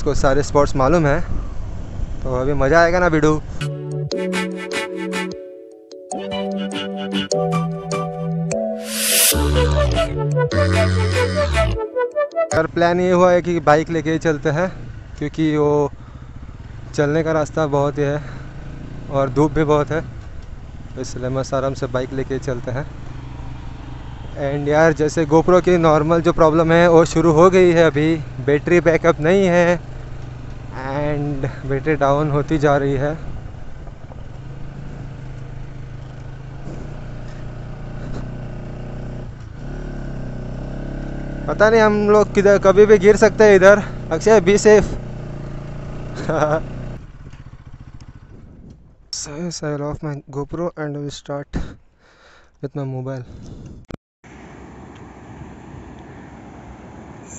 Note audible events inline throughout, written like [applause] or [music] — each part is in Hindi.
उसको सारे स्पॉट्स मालूम है। तो अभी मज़ा आएगा ना वीडियो अगर प्लान ये हुआ है कि बाइक लेके ही चलते हैं, क्योंकि वो चलने का रास्ता बहुत ही है और धूप भी बहुत है तो इसलिए मस्त आराम से बाइक लेके चलते हैं। एंड यार जैसे गोप्रो की नॉर्मल जो प्रॉब्लम है वो शुरू हो गई है अभी। बैटरी बैकअप नहीं है। एंड बैटरी डाउन होती जा रही है। पता नहीं हम लोग किधर कभी भी गिर सकते हैं इधर। Akshay be safe So yes, I'll off GoPro and I will start with mobile.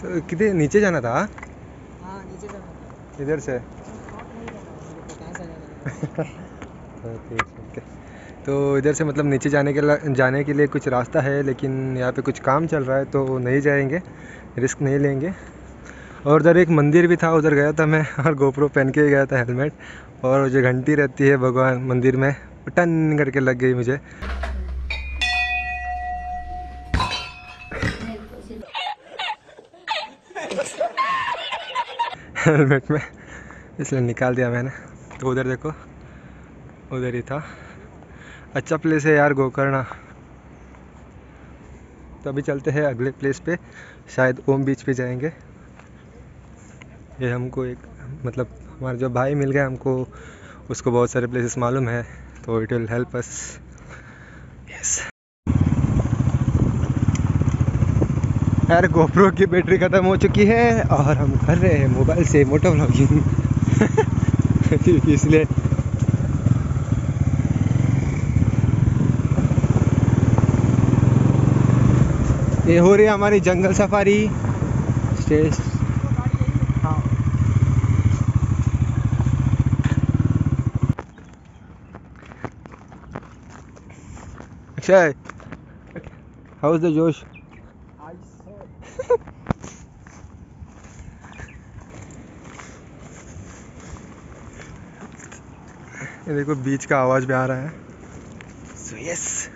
किधर नीचे जाना था? हाँ नीचे जाना था। इधर से। [laughs] तो इधर से मतलब नीचे जाने के ला- जाने के लिए कुछ रास्ता है लेकिन यहाँ पे कुछ काम चल रहा है तो नहीं जाएँगे रिस्क नहीं लेंगे। और उधर एक मंदिर भी था उधर गया था मैं और गोप्रो पहन के गया था हेलमेट और जो घंटी रहती है भगवान मंदिर में टन करके लग गई मुझे। हेलमेट में। इसलिए निकाल दिया मैंने। तो उधर देखो, उधर ही था। अच्छा प्लेस है यार गोकर्णा। तो अभी चलते हैं अगले प्लेस पे। शायद ओम बीच पे जाएँगे। ये हमको एक मतलब हमारा जो भाई मिल गया हमको उसको बहुत सारे प्लेसेस मालूम है। तो it will help us yes यार गोप्रो की बैटरी ख़त्म हो चुकी है और हम कर रहे हैं मोबाइल से मोटो व्लॉगिंग [laughs] इसलिए ये हो रही है हमारी जंगल सफारी। स्टेज हाँ। How is the josh? ये देखो, बीच का आवाज़ भी आ रहा है। सो यस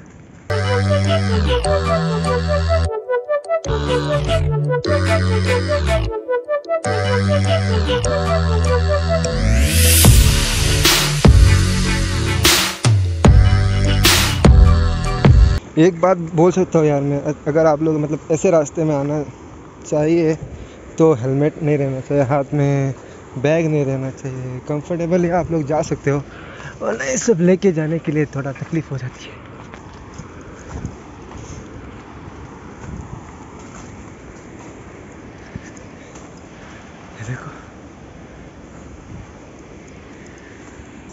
एक बात बोल सकता हूँ यार मैं, अगर आप लोग मतलब ऐसे रास्ते में आना चाहिए तो हेलमेट नहीं रहना चाहिए, हाथ में बैग नहीं रहना चाहिए कंफर्टेबली आप लोग जा सकते हो। और नहीं सब लेके जाने के लिए थोड़ा तकलीफ़ हो जाती है। देखो।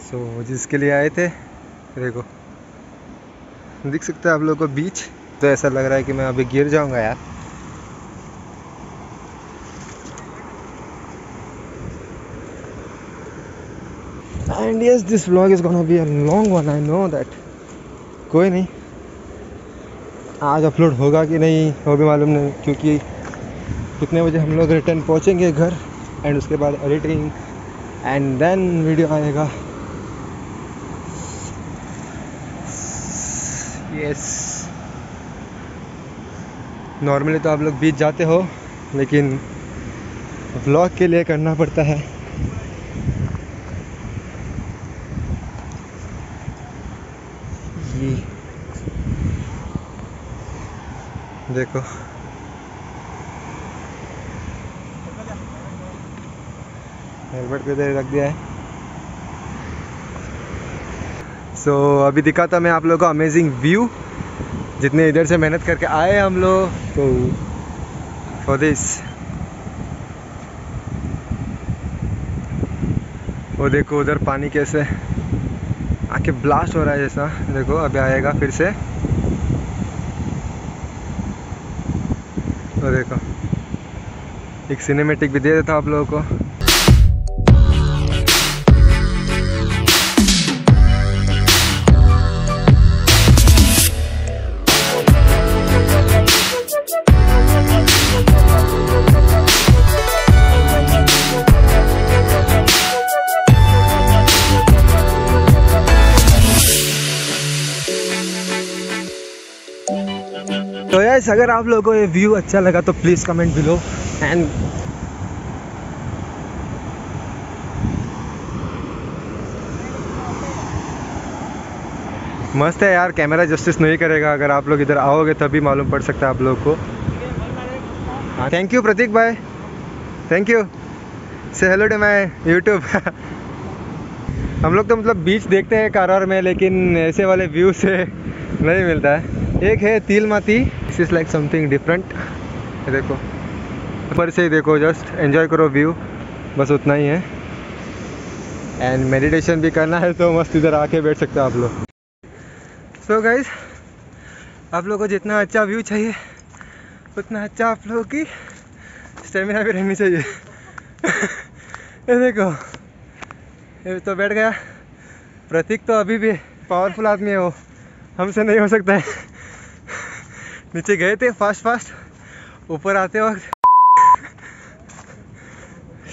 सो so, जिसके लिए आए थे देखो। दिख सकता है आप लोगों को बीच। तो ऐसा लग रहा है कि मैं अभी गिर जाऊँगा यार। And yes this vlog is gonna be a long one I know that कोई नहीं। आज अपलोड होगा कि नहीं, वो भी मालूम नहीं, क्योंकि कितने बजे हम लोग रिटर्न पहुँचेंगे घर एंड उसके बाद एडिटिंग एंड देन वीडियो आएगा। यस नॉर्मली तो आप लोग बीच जाते हो, लेकिन व्लॉग के लिए करना पड़ता है। ये देखो। हेलमेट पे इधर रख दिया है। सो so, अभी दिखा था मैं आप लोगों को अमेजिंग व्यू जितने इधर से मेहनत करके आए हम लोग तो फॉर दिस वो देखो उधर पानी कैसे आके ब्लास्ट हो रहा है जैसा। देखो, अभी आएगा फिर से। और देखो, एक सिनेमेटिक भी दे देता आप लोगों को। तो यस अगर आप लोगों को ये व्यू अच्छा लगा तो प्लीज़ कमेंट बिलो एंड मस्त है यार कैमरा जस्टिस नहीं करेगा। अगर आप लोग इधर आओगे, तभी मालूम पड़ सकता है आप लोग को। थैंक यू प्रतीक भाई। Thank you say hello to my YouTube हम लोग तो मतलब बीच देखते हैं कारवार में, लेकिन ऐसे वाले व्यू से [laughs] नहीं मिलता है। एक है तिल माती this is like something different देखो। ऊपर से ही देखो जस्ट एंजॉय करो व्यू बस उतना ही है। एंड मेडिटेशन भी करना है तो मस्त इधर आके बैठ सकते हो आप लोग। सो गाइज़ आप लोगों को जितना अच्छा व्यू चाहिए, उतना अच्छा आप लोगों की स्टेमिना भी रहनी चाहिए। ये देखो। ये तो बैठ गया। प्रतीक तो अभी भी पावरफुल आदमी है वो। हमसे नहीं हो सकता है। नीचे गए थे फास्ट फास्ट ऊपर आते वक्त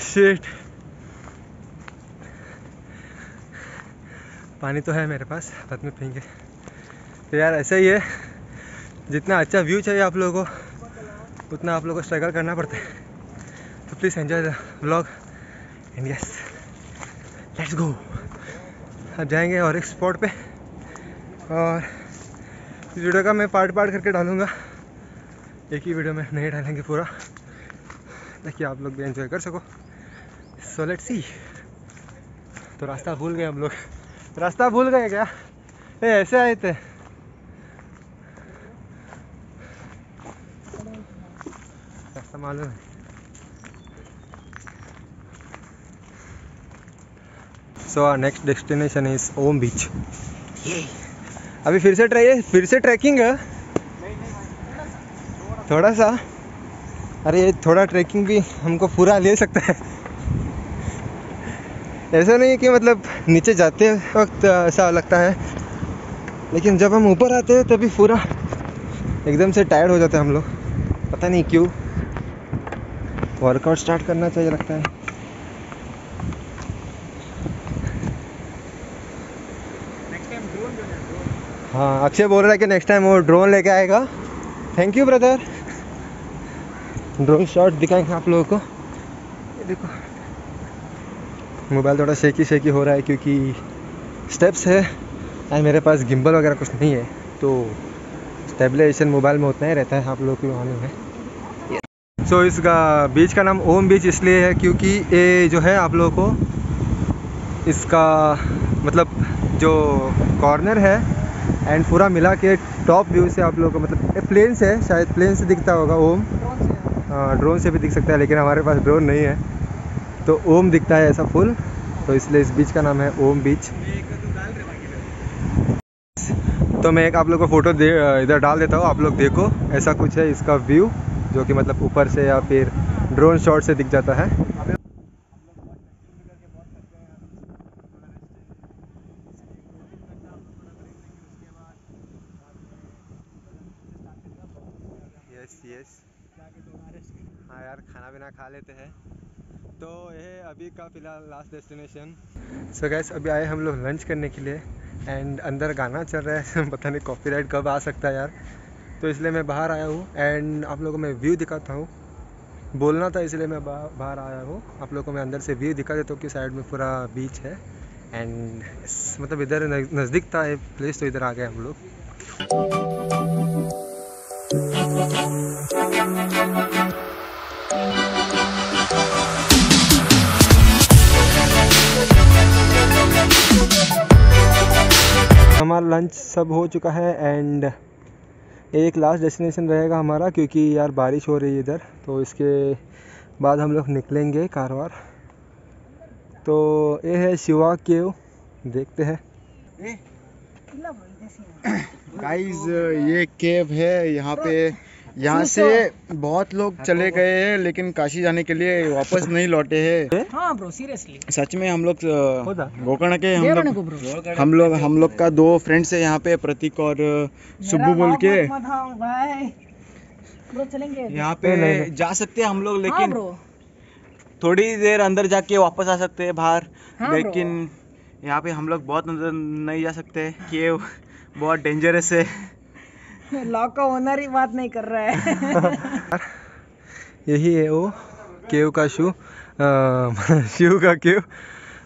शेट पानी तो है मेरे पास बाद में पीएँगे तो यार ऐसा ही है, जितना अच्छा व्यू चाहिए आप लोगों को, उतना आप लोगों को स्ट्रगल करना पड़ता है। तो please enjoy the blog and yes let's go अब जाएँगे और एक स्पॉट पे और इस वीडियो का मैं पार्ट पार्ट करके डालूँगा। एक ही वीडियो में नहीं डालेंगे पूरा। ताकि आप लोग भी एंजॉय कर सको। सो लेट्स सी तो रास्ता भूल गए हम लोग। रास्ता भूल गए क्या? ए, ऐसे आए थे। रास्ता मालूम है। So our next destination is Om beach अभी फिर से ट्राई फिर से ट्रैकिंग है? थोड़ा सा। अरे, थोड़ा ट्रैकिंग भी हमको पूरा ले सकता है। ऐसा नहीं कि मतलब नीचे जाते वक्त ऐसा लगता है, लेकिन जब हम ऊपर आते हैं तभी पूरा एकदम से टायर्ड हो जाते हैं हम लोग। पता नहीं क्यों। वर्कआउट स्टार्ट करना चाहिए लगता है नेक्स्ट टाइम ड्रोन जो है ड्रोन हाँ अक्षय बोल रहा है कि नेक्स्ट टाइम वो ड्रोन लेके आएगा। Thank you brother drone shot दिखाएँगे आप लोगों को। ये देखो। मोबाइल थोड़ा शेकी शेकी हो रहा है क्योंकि स्टेप्स है एंड मेरे पास गिम्बल वगैरह कुछ नहीं है। तो स्टेबलाइजेशन मोबाइल में उतना ही रहता है आप लोगों को मालूम है सो so, इसका बीच का नाम ओम बीच इसलिए है क्योंकि ये जो है आप लोगों को इसका मतलब जो कॉर्नर है एंड पूरा मिला के टॉप व्यू से आप लोगों को मतलब प्लेन से शायद प्लेन से दिखता होगा ओम। ड्रोन से। हाँ ड्रोन से भी दिख सकता है लेकिन हमारे पास ड्रोन नहीं है। तो ओम दिखता है ऐसा फुल तो इसलिए इस बीच का नाम है ओम बीच तो मैं एक आप लोग को फ़ोटो दे इधर डाल देता हूँ आप लोग देखो। ऐसा कुछ है इसका व्यू जो कि मतलब ऊपर से या फिर ड्रोन शॉट से दिख जाता है यस यस हाँ यार खाना पीना खा लेते हैं। तो ये अभी का फ़िलहाल लास्ट डेस्टिनेशन सो गैस अभी आए हम लोग लंच करने के लिए एंड अंदर गाना चल रहा है। [laughs] पता नहीं कॉपीराइट कब आ सकता है यार। तो इसलिए मैं बाहर आया हूँ एंड आप लोगों को मैं व्यू दिखाता हूँ। बोलना था इसलिए मैं बाहर आया हूँ। आप लोगों को मैं अंदर से व्यू दिखा देता हूँ कि साइड में पूरा बीच है। एंड मतलब इधर नज़दीक था ये प्लेस तो इधर आ गए हम लोग। लंच सब हो चुका है एंड एक लास्ट डेस्टिनेशन रहेगा हमारा क्योंकि यार बारिश हो रही है इधर तो इसके बाद हम लोग निकलेंगे कारवार। तो ये है शिवा केव देखते हैं। गाइस [coughs] ये केव है यहाँ पे यहाँ से बहुत लोग चले गए हैं लेकिन काशी जाने के लिए वापस नहीं लौटे हैं। हाँ ब्रो सीरियसली सच में हम लोग गोकर्ण के हम लोग हम लोग हम लोग का दो फ्रेंड्स है यहाँ पे प्रतीक और सुब्बू बोल के। भाई। ब्रो चलेंगे। यहाँ पे जा सकते हैं हम लोग हाँ लेकिन थोड़ी देर अंदर जाके वापस आ सकते हैं बाहर। हाँ, लेकिन यहाँ पे हम लोग बहुत अंदर नहीं जा सकते केव बहुत डेंजरस है। [laughs] लॉक का ओनर ही बात नहीं कर रहा है। [laughs] यही है वो केव का शू शिव [laughs] का केव।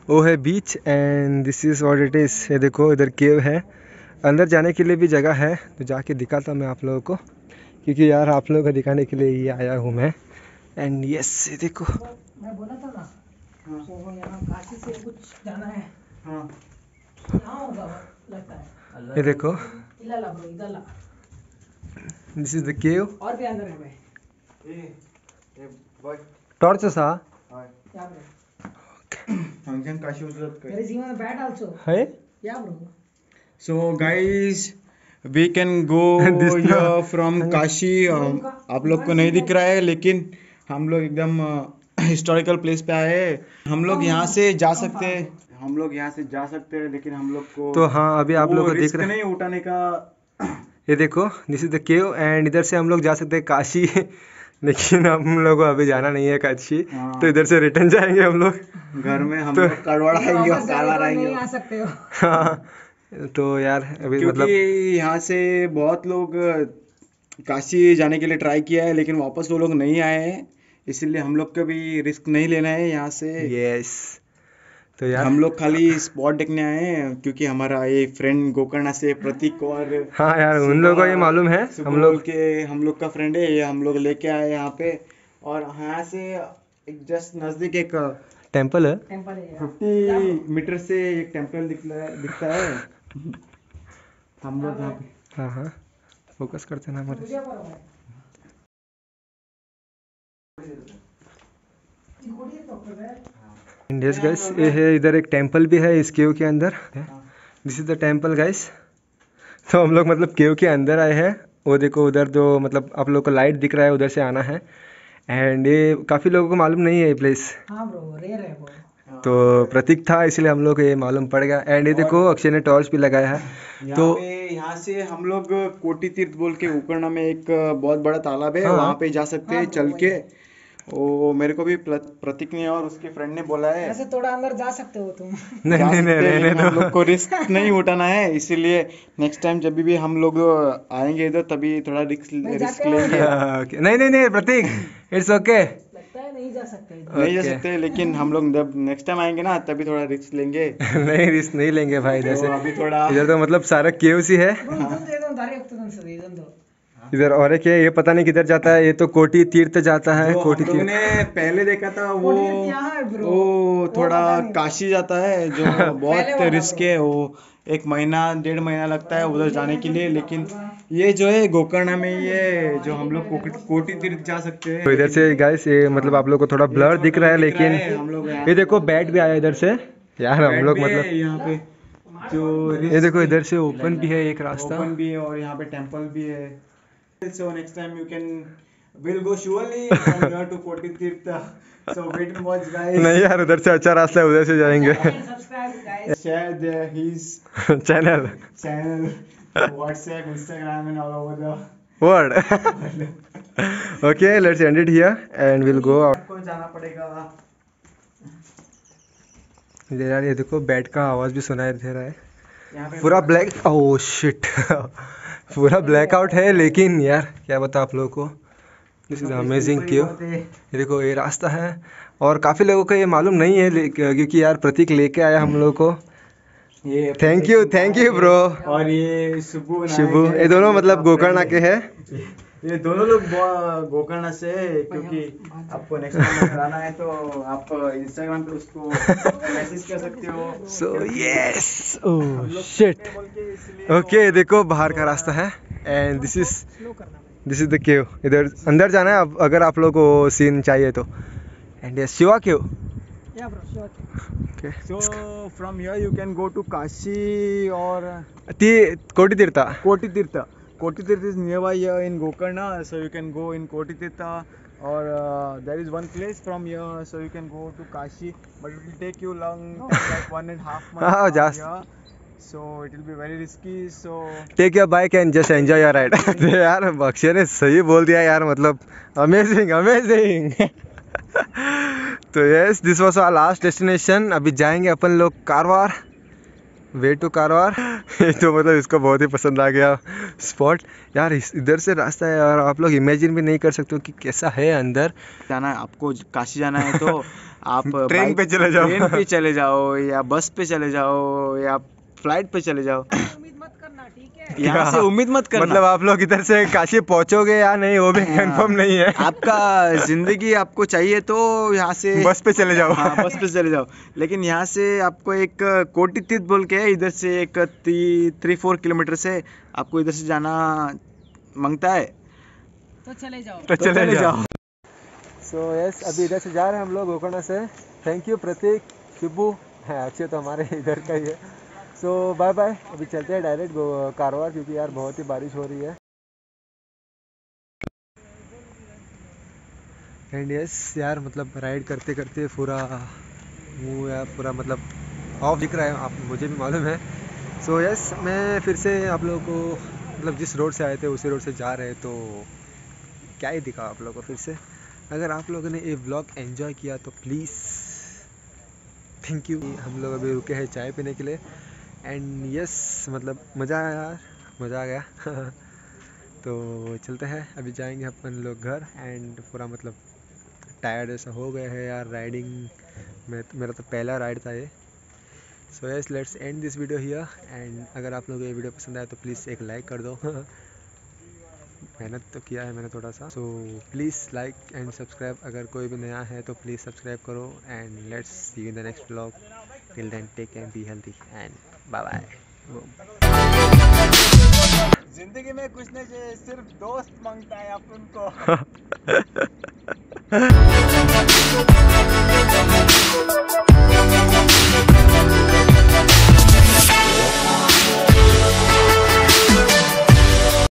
वो है beach and this is what it is ये देखो इधर केव है। अंदर जाने के लिए भी जगह है तो जाके दिखाता मैं आप लोगों को। क्योंकि यार आप लोगों को दिखाने के लिए ये आया हूँ मैं। एंड यस ये देखो। मैं बोला था ना यहाँ काशी से कुछ जाना है। हाँ। यहाँ होगा लगता है। ये देखो इला ला ब्रो इधर ला दिस इज़ द केव और भी अंदर है भाई टॉर्च सा? हाँ। या ब्रो? फ़ंक्शन काशी उतरत there is even a bat also है? yeah bro So guys, we can go [laughs] This here now- from [laughs] Kashi um, आप लोग को नहीं दिख रहा है लेकिन हम लोग एकदम [coughs] हिस्टोरिकल प्लेस पे आए हैं। हम लोग यहाँ से जा सकते हैं। हम लोग यहाँ से जा सकते हैं लेकिन हम लोग को तो हाँ अभी आप लोग को देख रहे हैं। नहीं उठाने का ये देखो this is the cave and इधर से हम लोग जा सकते हैं काशी। [laughs] लेकिन हम लोग को अभी जाना नहीं है काशी। हाँ। तो इधर से रिटर्न जाएँगे हम लोग। घर में हम तो- आएँगे और काला आएँगे आ सकते हो। हाँ तो यार अभी क्योंकि मतलब यहाँ से बहुत लोग काशी जाने के लिए ट्राई किया है लेकिन वापस वो लोग नहीं आए हैं। इसीलिए हम लोग को भी रिस्क नहीं लेना है यहाँ से। यस तो यार हम लोग खाली स्पॉट देखने आए हैं क्योंकि हमारा ये फ्रेंड गोकर्णा से प्रतीक और हाँ यार उन लोगों को ये मालूम है। हम लोग के हम लोग का फ्रेंड है ये हम लोग लेके आए यहाँ पे। और यहाँ से एक जस्ट नज़दीक एक टेंपल है। टेंपल है फिफ्टी मीटर से एक टेंपल दिखता है। है हम लोग यहाँ पे हाँ हाँ। फोकस करते ना हमारे. ती कुठे आहे डॉक्टर आहे? यस गाइस ये है इधर एक टेंपल भी है इस केव के अंदर this is the temple guys तो हम लोग मतलब केव के अंदर आए हैं। वो देखो उधर जो मतलब आप लोग को लाइट दिख रहा है उधर से आना है। एंड ये काफ़ी लोगों को मालूम नहीं है ये प्लेस हाँ ब्रो रेयर है वो। तो प्रतीक था इसलिए हम लोग को ये मालूम पड़ गया। एंड ये देखो अक्षय ने टॉर्च भी लगाया है। तो यहाँ से हम लोग कोटी तीर्थ बोल के उकरना में एक बहुत बड़ा तालाब है। हाँ। वहाँ पे जा सकते हैं हाँ, चल। के। वो मेरे को भी प्रतीक ने और उसके फ्रेंड ने बोला है। ऐसे थोड़ा अंदर जा सकते हो तुम। [laughs] नहीं नहीं नहीं रहने हम लोग को रिस्क नहीं उठाना है इसीलिए नेक्स्ट टाइम जब भी हम लोग आएँगे इधर तभी थोड़ा रिस्क रिस्क लेंगे। हाँ. नहीं नहीं नहीं प्रतीक इट्स ओके लगता है नहीं जा सकते। इधर। नहीं जा सकते लेकिन हम लोग जब नेक्स्ट टाइम आएँगे ना तभी थोड़ा रिस्क लेंगे। [laughs] नहीं रिस्क नहीं लेंगे भाई जैसे तो अभी थोड़ा इधर तो मतलब सारा केव सी है। हाँ। इधर और एक है ये पता नहीं किधर जाता है ये तो कोटी तीर्थ जाता है कोटी तीर्थ। पहले देखा था वो वो थोड़ा काशी जाता है जो [laughs] बहुत रिस्क है वो एक महीना डेढ़ महीना लगता है उधर जाने के लिए लेकिन ये जो है गोकर्ण में ये जो हम लोग कोटी तीर्थ जा सकते हैं। तो इधर से गाइस ये मतलब आप लोग को थोड़ा ब्लर दिख रहा है लेकिन ये देखो बैट भी आया इधर से। यार हम लोग मतलब यहाँ पे जो ये देखो इधर से ओपन भी है एक रास्ता। ओपन भी है और यहाँ पे टेंपल भी है। So next time you can will go surely from here to Koti Tirtha so wait and watch guys नहीं यार उधर से अच्छा रास्ता है उधर से जाएँगे। Guys share his [laughs] channel channel WhatsApp, Instagram, and all over the world okay let's end it here and will go out आपको जाना पड़ेगा। यार ये देखो बैट का आवाज़ भी सुनाई दे रहा है। पूरा ब्लैक ओह शिट पूरा ब्लैकआउट है लेकिन यार क्या बता आप लोगों को? दिस इज़ अमेजिंग क्यों? ये देखो ये रास्ता है और काफ़ी लोगों को ये मालूम नहीं है क्योंकि यार प्रतीक लेके आया हम लोग को। ये thank you thank you bro और ये शुभू शुभ ये दोनों मतलब गोकर्णा के हैं। ये दोनों लोग गोकर्णा से क्योंकि आपको नेक्स्ट टाइम आना है तो आप इंस्टाग्राम पे उसको मैसेज कर सकते हो। So yes oh shit okay देखो बाहर का रास्ता है एंड दिस इज़ करना दिस इज़ द केव इधर अंदर जाना है अब अगर आप लोग को सीन चाहिए तो। एंड यस शिवा केव या bro sure okay so from here you can go to Kashi और कोटी तीर्था कोटी तीर्थ तीर्थ is nearby here in gokarna so you can go in koti tirtha or uh, there is one place from here so you can go to kashi but it will take you long like one and a half months Ah, just- here. so it will be very risky so take your bike and just enjoy your ride यार अक्षय ने सही बोल दिया यार मतलब अमेजिंग अमेजिंग तो yes this was our last destination अभी जाएँगे अपन लोग कारवार वे टू कारवार ये तो मतलब इसको बहुत ही पसंद आ गया स्पॉट यार इधर से रास्ता है और आप लोग इमेजिन भी नहीं कर सकते हो कि कैसा है अंदर. जाना है आपको काशी जाना है तो [laughs] आप ट्रेन पे चले जाओ। ट्रेन पे चले जाओ या बस पे चले जाओ या फ़्लाइट पे चले जाओ [laughs] उम्मीद मत करना ठीक है यहाँ से उम्मीद मत करना। मतलब आप लोग इधर से काशी पहुंचोगे या नहीं वो भी हाँ। कंफर्म नहीं है। आपका ज़िंदगी आपको चाहिए तो यहाँ से बस पे चले जाओ। हाँ बस पे चले जाओ। लेकिन यहाँ से आपको एक कोटी तीर्थ बोल के इधर से एक थ्री फोर किलोमीटर से आपको इधर से जाना माँगता है। तो चले जाओ। तो तो चले चले जाओ। जाओ। सो यस yes, अभी इधर से जा रहे हैं हम लोग गोकर्णा से। थैंक यू प्रतीक शिबू है अच्छे तो हमारे इधर का ही है। सो बाय बाय अभी चलते हैं डायरेक्ट कारवार क्योंकि यार बहुत ही बारिश हो रही है। एंड यस यार मतलब राइड करते करते पूरा मुँह यार पूरा मतलब ऑफ़ दिख रहा है आप मुझे भी मालूम है। सो so, यस yes, मैं फिर से आप लोगों को मतलब जिस रोड से आए थे उसी रोड से जा रहे तो क्या ही दिखा आप लोगों को फिर से। अगर आप लोगों ने ये ब्लॉग एंजॉय किया तो प्लीज़ थैंक यू हम लोग अभी रुके हैं चाय पीने के लिए। एंड यस मतलब मज़ा आया यार, मज़ा आ गया। [laughs] तो चलते हैं, अभी जाएँगे अपन लोग घर। एंड पूरा मतलब टायर्ड ऐसा हो गया है यार राइडिंग में मेरा तो पहला राइड था ये। So yes let's end this video here and अगर आप लोगों को ये वीडियो पसंद आया तो प्लीज़ एक लाइक कर दो। [laughs] मेहनत तो किया है मैंने थोड़ा सा। So please like and subscribe अगर कोई भी नया है तो प्लीज़ सब्सक्राइब करो। And let's see in the next blog till then take care be healthy and bye bye ज़िंदगी में कुछ नहीं चाहिए सिर्फ़ दोस्त माँगता है अपन को। [laughs]